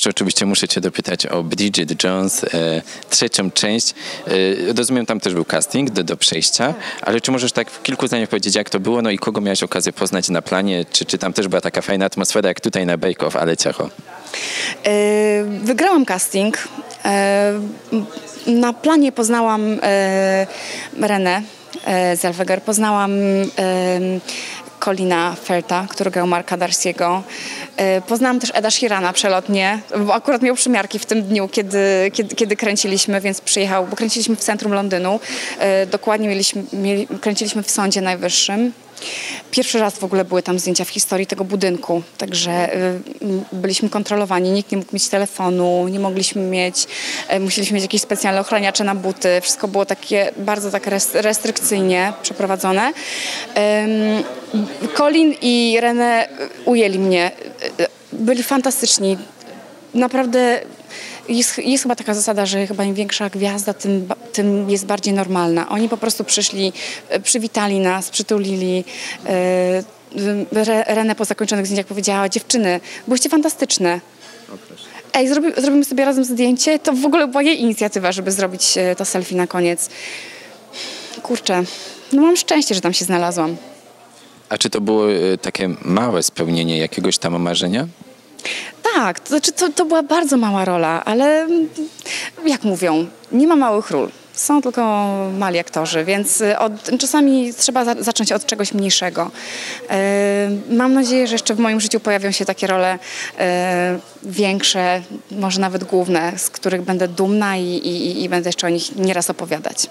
Czy oczywiście muszę cię dopytać o Bridget Jones, e, trzecią część. E, rozumiem, tam też był casting do, do przejścia, ale czy możesz tak w kilku zdaniach powiedzieć, jak to było, no i kogo miałeś okazję poznać na planie, czy, czy tam też była taka fajna atmosfera, jak tutaj na Bake Off, ale ciacho. E, Wygrałam casting. E, Na planie poznałam e, Renę e, Zellweger, poznałam Colina Felta, który grał Marka Darciego. E, Poznałam też Eda Sheerana przelotnie, bo akurat miał przymiarki w tym dniu, kiedy, kiedy, kiedy kręciliśmy, więc przyjechał, bo kręciliśmy w centrum Londynu. E, Dokładnie mieliśmy, mieli, kręciliśmy w Sądzie Najwyższym. Pierwszy raz w ogóle były tam zdjęcia w historii tego budynku, także y, byliśmy kontrolowani, nikt nie mógł mieć telefonu, nie mogliśmy mieć, y, musieliśmy mieć jakieś specjalne ochraniacze na buty, wszystko było takie bardzo tak res- restrykcyjnie przeprowadzone. Colin i René ujęli mnie, y, byli fantastyczni, naprawdę jest, jest chyba taka zasada, że chyba im większa gwiazda, tym, tym jest bardziej normalna. Oni po prostu przyszli, e, przywitali nas, przytulili. E, Re- Renę po zakończonych zdjęciach powiedziała, dziewczyny, byłyście fantastyczne. Ej, zrobi, zrobimy sobie razem zdjęcie. To w ogóle była jej inicjatywa, żeby zrobić e, to selfie na koniec. Kurczę, no mam szczęście, że tam się znalazłam. A czy to było takie małe spełnienie jakiegoś tam marzenia? Tak, to znaczy to, to była bardzo mała rola, ale jak mówią, nie ma małych ról. Są tylko mali aktorzy, więc y, od, czasami trzeba za, zacząć od czegoś mniejszego. E, mam nadzieję, że jeszcze w moim życiu pojawią się takie role e, większe, może nawet główne, z których będę dumna i, i, i będę jeszcze o nich nieraz opowiadać.